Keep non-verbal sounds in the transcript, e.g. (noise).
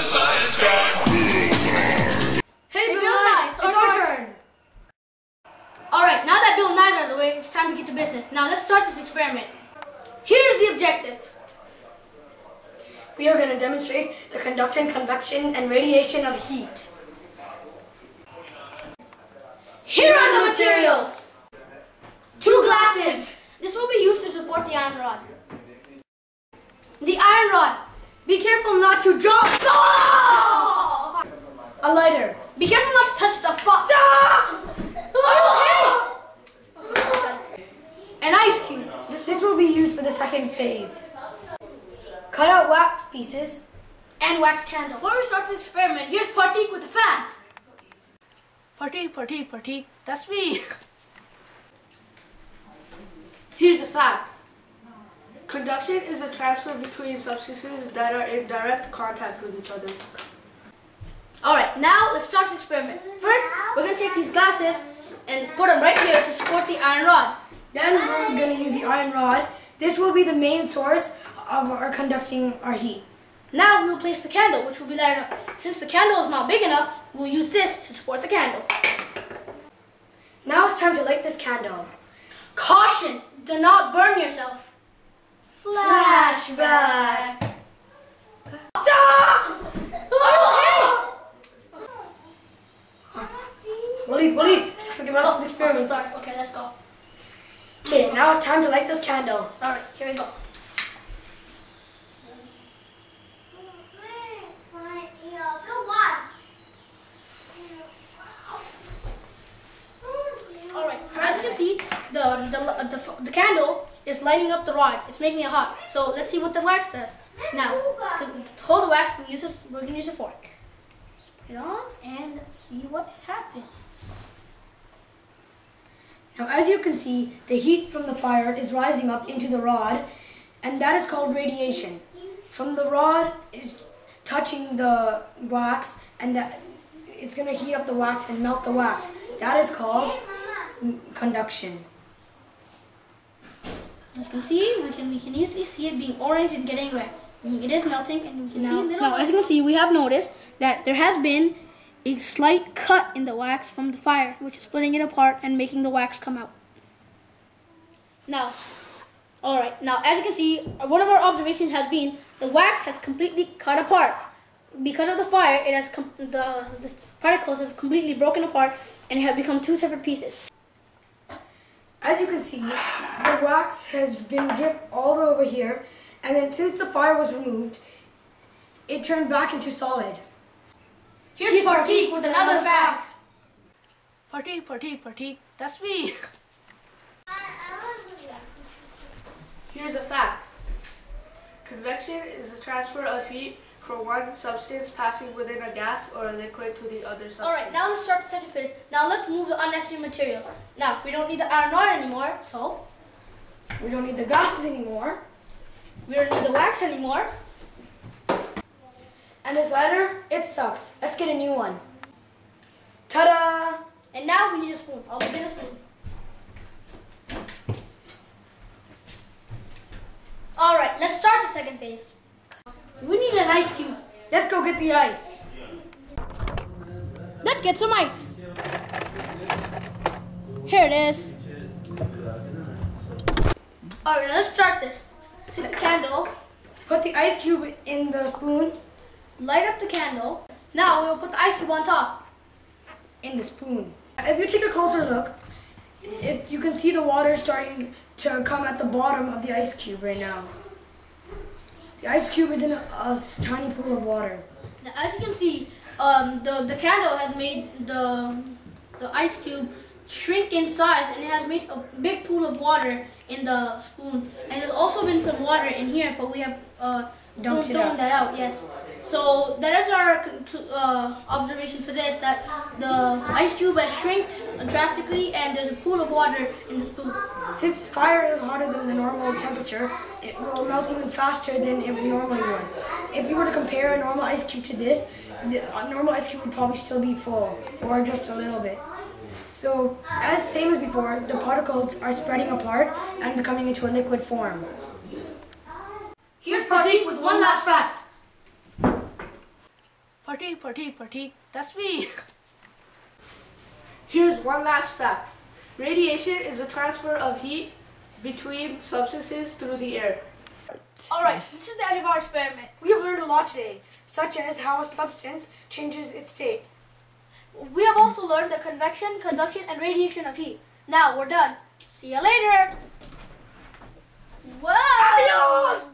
the Science Guy. Hey, Bill Bill Nye, it's it's our turn. turn. Alright, now that Bill Nye's out of the way, it's time to get to business. Now let's start this experiment. Here's the objective. We are going to demonstrate the conduction, convection, and radiation of heat. Here are the materials. Two glasses. This will be used to support the iron rod. The iron rod. Be careful not to drop. Oh! A lighter. Be careful not to touch the fuck. An ice cube. This will be used for the second phase. Cut out wax pieces. and wax candle. Before we start the experiment, here's Parteek with the fact. Parteek, Parteek, Parteek. That's me. (laughs) Here's the fact. Conduction is a transfer between substances that are in direct contact with each other. Alright, now let's start the experiment. First, we're going to take these glasses and put them right here to support the iron rod. Then we're going to use the iron rod. This will be the main source of our conducting our heat. Now we will place the candle, which will be lighted up. Since the candle is not big enough, we'll use this to support the candle. Now it's time to light this candle. Caution! Do not burn yourself. Flashback. Willie, Willie, it's time to get out of Oh, experiment. sorry. Okay, let's go. Okay, now it's time to light this candle. Alright, here we go. Alright, so as you can see, the, the, the, candle is lighting up the rod. It's making it hot. So let's see what the wax does. Now, to, to hold the wax, we use we're going to use a fork. Put it on and see what happens. Now, as you can see, the heat from the fire is rising up into the rod, and that is called radiation. From the rod is touching the wax, and that it's going to heat up the wax and melt the wax. That is called conduction. As you can see, we can we can easily see it being orange and getting red. It is melting, and we can Now- see little. Now, as you can see, we have noticed that there has been a slight cut in the wax from the fire, which is splitting it apart and making the wax come out. Now, all right. Now, as you can see, one of our observations has been the wax has completely cut apart because of the fire. It has the the particles have completely broken apart and have become two separate pieces. As you can see, the wax has been dripped all over here, and then since the fire was removed, it turned back into solid. Here's Parteek with another fact. Parteek, Parteek, Parteek. That's me. (laughs) Here's a fact. Convection is the transfer of heat from one substance passing within a gas or a liquid to the other substance. All right, now let's start the second phase. Now let's move the unnecessary materials. Now we don't need the iron rod anymore, so We don't need the glasses anymore. we don't need the wax anymore. And this lighter, it sucks. Let's get a new one. Ta-da! And now we need a spoon. I'll get a spoon. All right, let's start the second phase. We need an ice cube. Let's go get the ice. Let's get some ice. Here it is. All right, let's start this. Take the candle, Put the ice cube in the spoon. light up the candle. Now we'll put the ice cube on top. In the spoon. If you take a closer look, it, you can see the water starting to come at the bottom of the ice cube right now. The ice cube is in a, a tiny pool of water. Now, as you can see, um, the the candle has made the the ice cube shrink in size, and it has made a big pool of water in the spoon. And there's also been some water in here, but we have uh, Dumped thrown it thrown out. that out. Yes. So that is our uh, observation for this: that the ice cube has shrinked drastically, and there's a pool of water in the spoon. Since fire is hotter than the normal temperature, it will melt even faster than it normally would. If we were to compare a normal ice cube to this, the normal ice cube would probably still be full, or just a little bit. So, as same as before, the particles are spreading apart and becoming into a liquid form. Here's Parteek with one last fact. Party, party, party. That's me. (laughs) Here's one last fact. Radiation is the transfer of heat between substances through the air. Alright, this is the end of our experiment. We have learned a lot today, such as how a substance changes its state. We have also learned the convection, conduction, and radiation of heat. Now we're done. See you later. Wow! Adios!